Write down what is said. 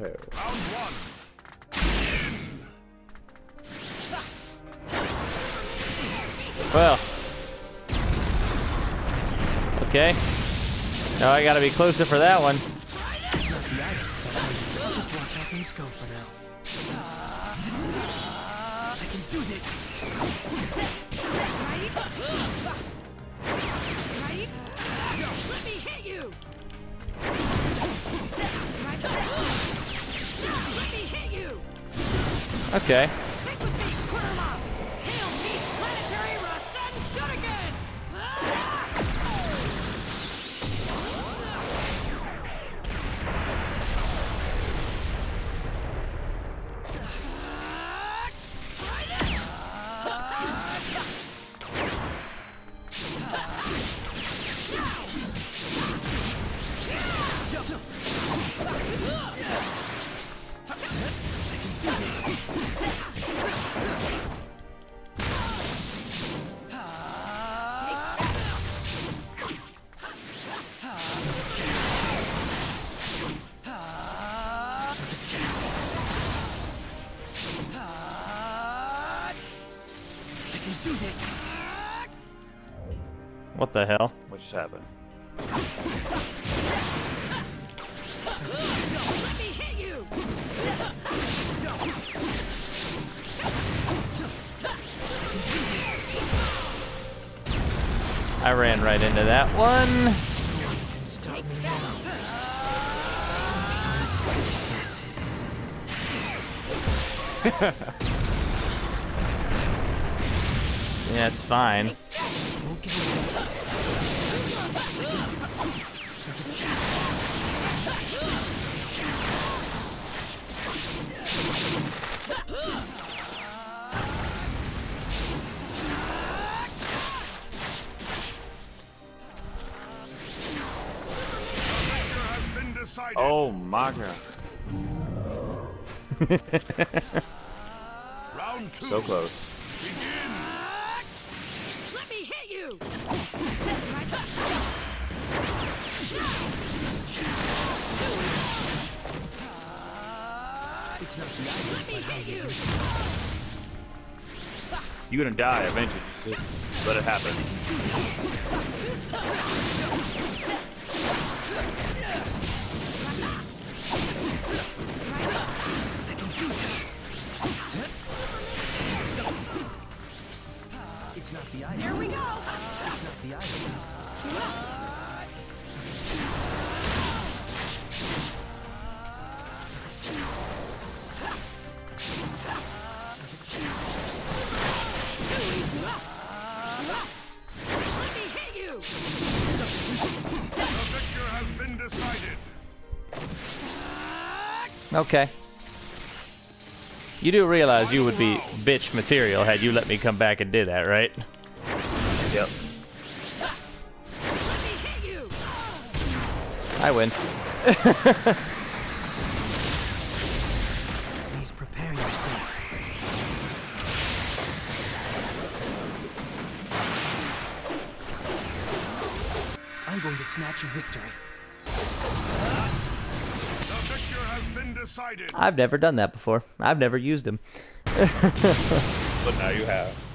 Prepare. Round one. Well. Okay. Now I gotta be closer for that one. Just watch how things go for now. I can do this. Okay. Can do this. What the hell? What just happened? Let me hit you! I ran right into that one. Yeah, it's fine. Won't get away. Victor has been decided. Oh my god. Round two. So close. Begin. It's not the item. You're gonna die eventually. Just let it happen. It's not the item. Here we go! It's not the item. Okay. You do realize you would be bitch material had you let me come back and did that, right? Yep. Let me hit you! I win. Please prepare yourself. I'm going to snatch victory. I've never done that before. I've never used him. But now you have.